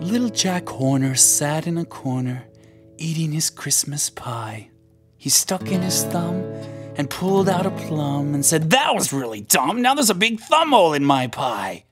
Little Jack Horner sat in a corner eating his Christmas pie. He stuck in his thumb and pulled out a plum and said, That was really dumb. Now there's a big thumb hole in my pie.